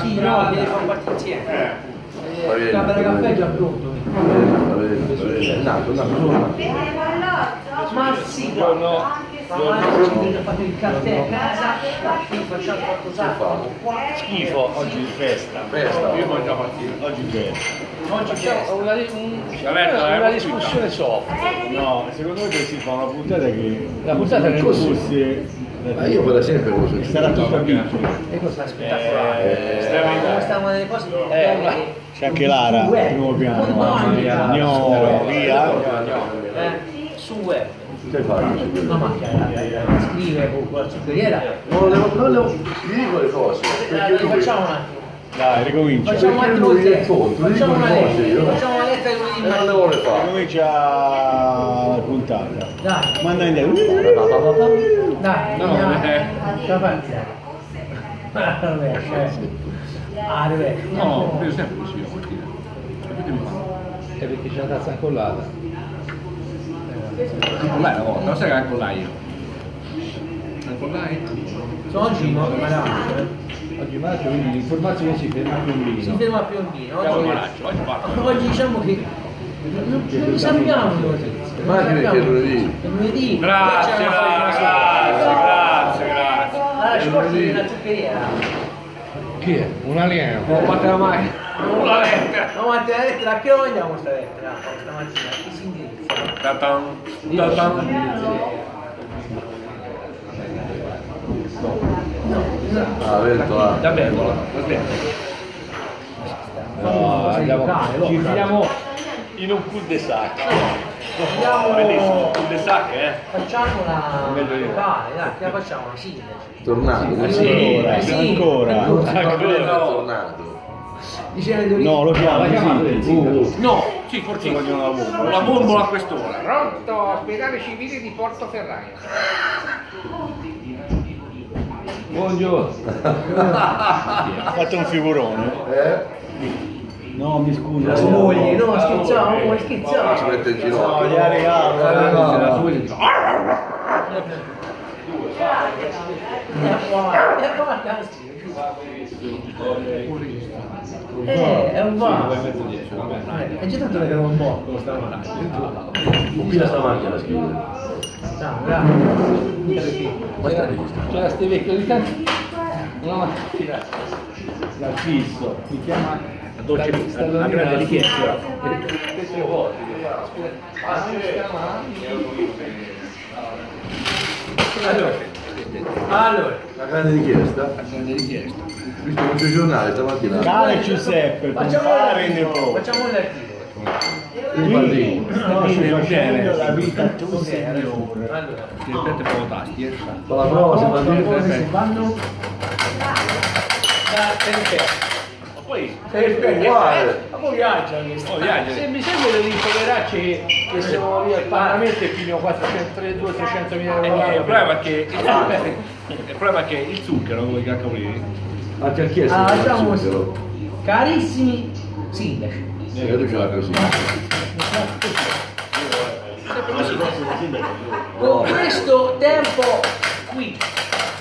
Sì, no, che fa parte insieme. Eh, il camera caffè è già pronto. Nato, nato, Ma sì, no, no. Ma ho fatto il caffè a casa, facciamo qualcos'altro. Schifo, oggi è festa. Festa. Io mangio partita. Oggi è festa. Oggi c'è una, un- una eh, discussione soft. No, secondo me che si fa una puntata che La puntata non è fosse Ma io per sempre cosa sarà tutta vincere. E questo è spettacolare. Eh, una delle cose che- C'è anche Lara, primo piano, no, via. Eh, su web. Che fai? No, ma che eh, scrive con la zuccheriera. Non le, dico le cose. Eh, Facciamo un attimo. Dai, ricomincia. Facciamo un attimo il testo. Facciamo una lettera. Facciamo una lettera di non le vuole fare. Ricomincia la puntata. Dai, Manda indietro. dai, No, andiamo. eh. La? Ah, riesce, eh. Ah, dov'è? No, io sempre così la mattina. È perché c'è la tazza incollata. Incollai una volta, lo sai che incollai io? Incollai? Sono oggi lancio, eh. Oggi maggio, quindi l'informazione si ferma a Si Piombino. ferma a Piombino. Andiamo Oggi, oggi diciamo che non, non sappiamo le notizie. Perché è lunedì. È lunedì. Grazie, grazie, grazie, grazie. Ci porti una zuccheriera. Chi è? Un alieno. Non batteva mai. Una lettera. No, ma te la lettera, a che mandiamo questa lettera? Stamattina, chi si indirizza? Ta-tan, ta-tan. Ah, vento, ah. Da Bergola, da Bergola. No, andiamo, ci locale. In un cul-de-sac. Andiamo- Bellissimo, cul-de-sac, eh? Facciamo una Meglio io. locale, dai, che la facciamo una sindaci. Tornato. Ah, sì. sì, ancora, sì, ancora. ancora. È Ancora. tornato. Dice le No, lo chiamo, chiamato sì. Uh, No, sì, fortissimo. vogliono la bombola. La bombola a quest'ora. Pronto, ospedale civile di Portoferraio. Buongiorno. Ha fatto un figurone. Eh? No, mi scusa. Sua moglie, no, scherziamo, ma scherziamo. Si mette in No, ginocchio. gli ha regalo. Eh, eh, no. la sua gli- Eh, è un Due e va. mezzo dieci, vabbè. È già tanto che non morto stamattina. Qui la stamattina la scrive. Ciao, grazie. Ma sta registrando. C'era ste vecchio di tanto. Una mattina. Dal fisso. Mi chiama La dolce Sta- la grande richiesta. Queste volte. Allora, allora, La grande richiesta. La grande richiesta. Visto che sui giornali stamattina. Cale Giuseppe, facciamo l'articolo. Europa. Facciamo l'articolo. Il bambino. Sto facendo la vita a Ok, signore. Allora, Ti aspetta poco tasti, eh. Con la prova cose si fanno da perfetto. Poi, Perfetto. uguale. Ma poi viaggia questo. Oh, viaggia. Se mi sembra di poveracci che sono lì al Parlamento e pigliano 432 300 mila eh, euro. il problema è che il problema è che il zucchero con i cacaolini Anche a chiesto. Ah, diciamo. Carissimi sindaci. E lui ce l'ha così. Con questo tempo qui,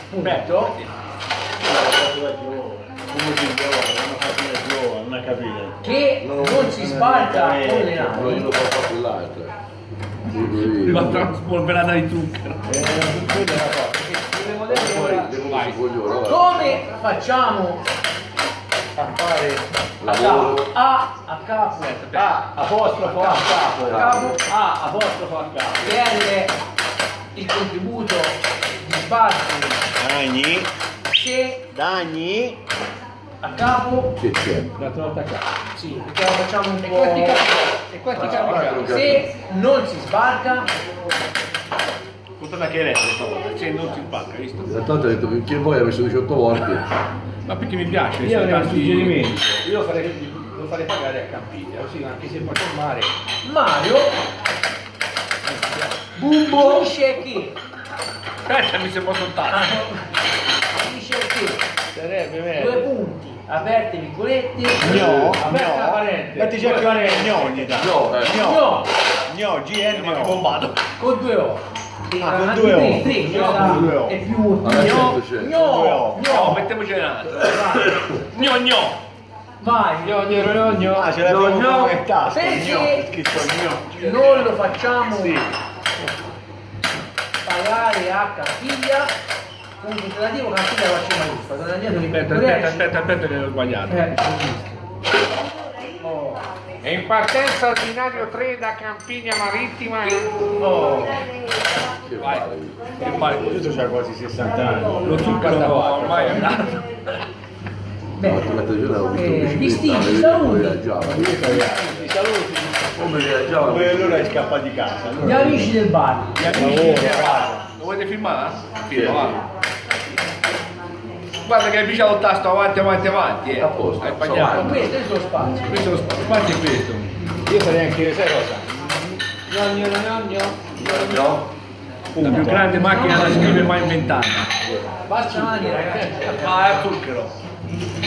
punto, che non si sbarca con le navi. quell'altro. prima trasformerata di zucchero. Vai. Come facciamo a fare a capo? A a capo. A, apostrofo a capo. A capo. A, apostrofo a capo. Chiedere il contributo di sbarco Dagni, se dagni. A capo Che c'è? L'altra volta a capo. sì, perché lo facciamo un E po'. E quanti capi? Ah, Se non si sbarca, Contame che è elettrico stavolta, se non si hai visto? Tanto ha detto che chi voi ha messo 18 volte. Ma perché mi piace? Io avrei un suggerimento. Io lo farei, lo farei pagare a Campiglia, così anche se poi al mare. Mario Bumbo dice che Aspetta, mi sembra soltanto. dice che Sarebbe due meglio. punti aperte virgolette gno aperta no. parente metti già che vale gno ogni tanto gno gno gno gno con due o. Ah, ah con due o. tre gno e più gno gno gno mettiamoci un'altra gno gno Vai, gno gno gno gno ah ce l'abbiamo no, come tasto. Perché gno non lo facciamo. Sì. pagare a Castiglia quindi tentativo cattiva la cena giusta sono andato ripeto aspetta aspetta aspetta che l'ho sbagliato eh, oh. e in partenza ordinario 3 da Campigna Marittima oh. che male, che male questo c'ha quasi 60 anni lo zucca da qua, ormai è andato Beh, eh, distinti, saluti. saluti. Come viaggiavano? Come allora è scappato di casa. Allora... Gli amici del bar. Gli amici del bar. Lo volete filmare? Filma, Guarda che hai picciato il tasto avanti, avanti, avanti. Eh. A posto, Hai so sbagliato. questo è il suo spazio Questo è lo spazio, spazio è questo. Io sarei anche, sai cosa? Gnogno, gnogno. No? La più grande macchina da scrivere mai inventata. basta mani ragazzi Ah, è zucchero.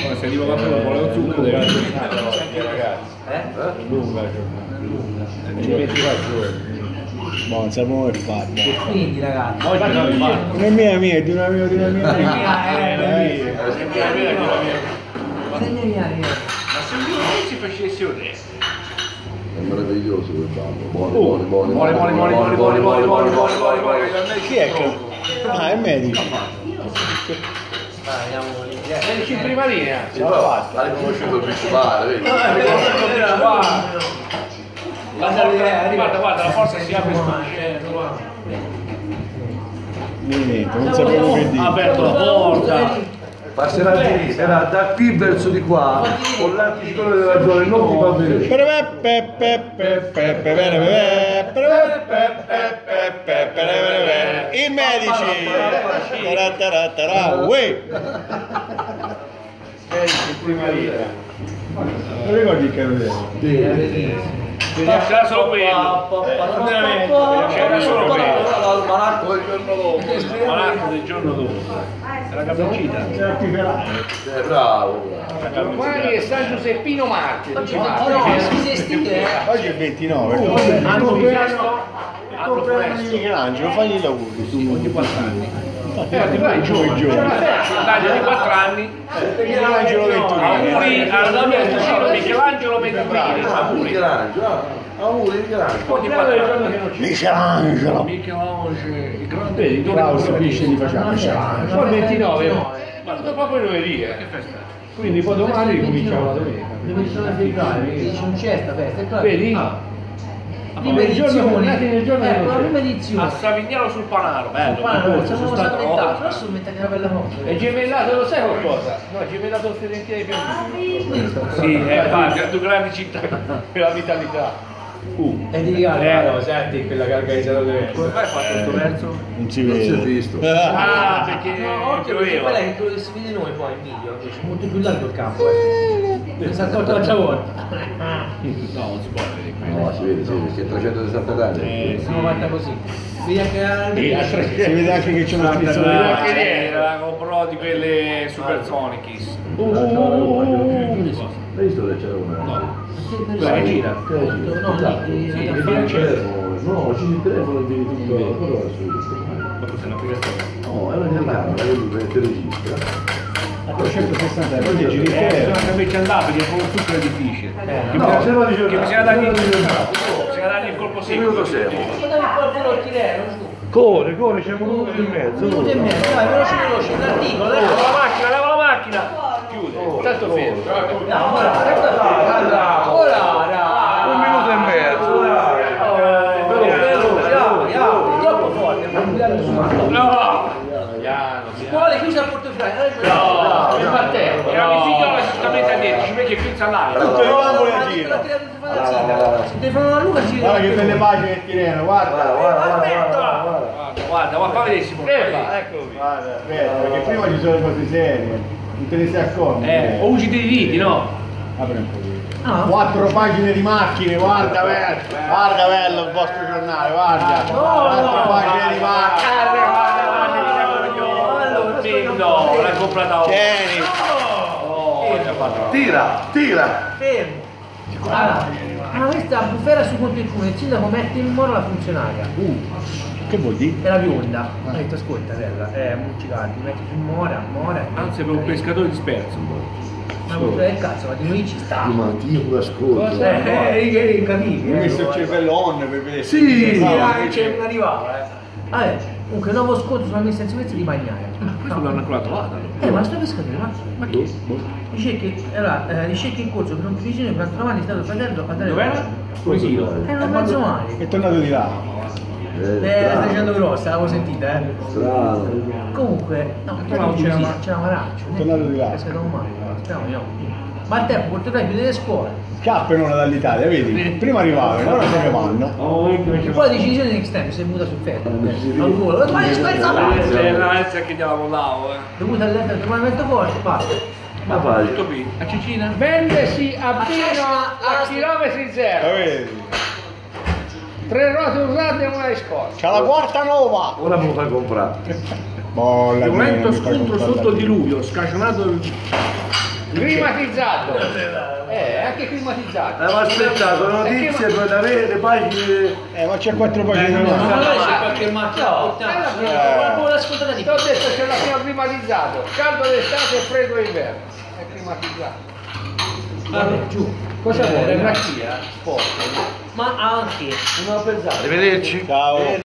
Ora se arriva qualcuno vuole lo zucchero deve Ragazzi, ragazzi. eh? È lunga giornata. 24 giorni. Boh, sappiamo come farla. quindi ragazzi Oggi non mi fa. Non è mia mia, è di una mia, di una mia. È mia, eh, Eh, è eh. Segna mia, mia. Ma se lui si facesse un re. È meraviglioso quel ballo. Buoni, Oh, buoni, mole, buoni, mole, mole, mole, mole, mole, mole, mole, mole, mole. Chi è che? Ah, è medico. Vai, andiamo lì. Sei in prima linea. Sì, però hai conosciuto il principale, Guarda, guarda, guarda, la forza si apre su. Niente, non sapevo che Ha dire. aperto la porta. Passerà di lì, sarà da qui verso di qua, con l'anticiclone della zona, non ti fa vedere. I medici! Prima linea. Non ricordi che Speriamo. C'era solo quello. C'era solo quello. Malacco del giorno dopo. Malacco del giorno dopo. La cappuccina. Eh, bravo. Quali è San Giuseppino Marche. Oggi è 29. Oggi è 29. Hanno comprato Michelangelo, fagli gli auguri. Ogni quattro anni eh, dai giovane Italia di 4 anni. Michelangelo Venturini auguri alla mia vicino Michelangelo Venturini auguri. Auguri Michelangelo. Michelangelo. Michelangelo. Il grande il Claudio capisce li facciamo poi 29 eh. eh. ma dopo noi via che festa. Quindi poi domani ricominciamo la domenica. Dove sono i festa? Eh, c'è questa certo festa, è claro. Vedi? Ah ripetizione a Savignano sul Panaro. Bello Panaro, sono stato mentato però sono mentato una bella cosa e gemellato lo sai qualcosa? no è gemellato il Fiorentino di Piombino sì, infatti, è più grande città per la vitalità. Uh. E di regalo. Eh, lo senti quella che ha organizzato Come fai a fare questo verso? Non si Non si è visto. Ah, perché No, occhio, perché quella è quello che si vede noi poi in video, invece è molto più largo il campo, eh. Mi si è accorto l'altra volta. No, non si può vedere qui. No, si vede, si vede, che è 360 gradi. Siamo fatta così. Anche Si vede anche che c'è una Anche strizzatura. ieri la comprò di quelle Supersonicis. Hai visto che c'era una? No. Quella che gira? Che gira? No, Esatto. lì, Sì, eh, vedi il telefono. No, c'è il telefono e vedi tutto. Quello è su. Ma cos'è un'applicazione? No, è una telecamera, che ti registra. A 360 euro ti giri Eh, sono invece con il zucchero è difficile. Che no, bisogna- che bisogna dargli bisogna dargli il colpo secco. Minuto siamo. Corre, corre, c'è un minuto e mezzo. Un minuto e mezzo, vai, veloce, veloce, l'articolo, Leva la macchina, leva la macchina! chiude. Oh, Tanto oh, fermo. No, ora, ora, ora. Un minuto e mezzo. Troppo forte, ma non nessuno. No! Scuole, qui c'è il portofino. No! E Matteo. Era mio figlio giustamente a dirci, perché più all'aria. Tutto il mondo in giro. Devi fare una lunga si Guarda che belle pagine che tirano, guarda, guarda, guarda. Guarda, guarda, fa vedere Simone. Eccolo qui. Guarda, aspetta, perché prima ci sono cose serie. Non te ne sei accorto. Eh, o usi dei diti, no? Apri un pochino. Ah, Quattro pagine di macchine, guarda bello, guarda bello il vostro giornale, guarda. Quattro pagine di macchine. No, l'hai comprata oggi. Tieni. Oh, già fatto. Tira, tira. fermo. Allora, ah, questa bufera su conto il culo, il sindaco mette in mano la funzionaria. Che vuol dire? Era bionda. Ho detto, ascolta, Rella, eh, Muccicardi, metti su Mora, Mora. Per un pescatore disperso un po'. Ma cultura del cazzo, ma di noi ci sta. Ma Dio, ascolta. Eh, eh, eh, capivi? Ho eh, visto il lo- cervellone per vedere. Sì, Sì, Ah, ah, c'è non arrivava, eh. Vabbè, comunque nuovo sconto sulla messa in sicurezza di Bagnaia. Questo l'hanno ancora trovato. Eh, ma sto pescatore, ma, ma chi? Boh, Ricerche, allora, eh, ricerche in corso per un vicino di 4 anni è stato fratello a padre. Dov'era? Pulisino. Eh, non mezzo male. È tornato di là. Eh, Eh, strano, stai dicendo grossa, l'avevo sentita, eh. strano. Comunque, no, Tornavo poi c'era, così. ma- c'era Maraccio. Tornato di là. Ma al tempo porterai più delle scuole. Scappano dall'Italia, vedi? Prima arrivavano, ora se ne vanno. Oh, E poi la decisione di Extreme si è venuta sul ferro. Al volo, ma è spezzato! Eh, no, adesso che diavolo là, eh. Dovuta all'età del movimento forte, basta. Ma vai. Tutto qui. A Cecina? Vendesi a Pino a chilometri La zero. Tre ruote usate e una di scorta. C'ha la quarta nuova! Ora me lo fai comprare. Bolla, Violento scontro sotto diluvio, scagionato Climatizzato. Eh, anche climatizzato. Avevo aspettato notizie per avere le pagine. Eh, ma c'è quattro pagine Ma nuove. magari c'è qualche macchina importante. Eh. Non l'ascoltata di Ti ho detto c'è la prima climatizzato. Caldo d'estate e freddo d'inverno. È climatizzato. Vabbè, giù. Cosa vuole? Eh, Una Kia? Sport. Ma anche Non ho pensato. Arrivederci. Ciao.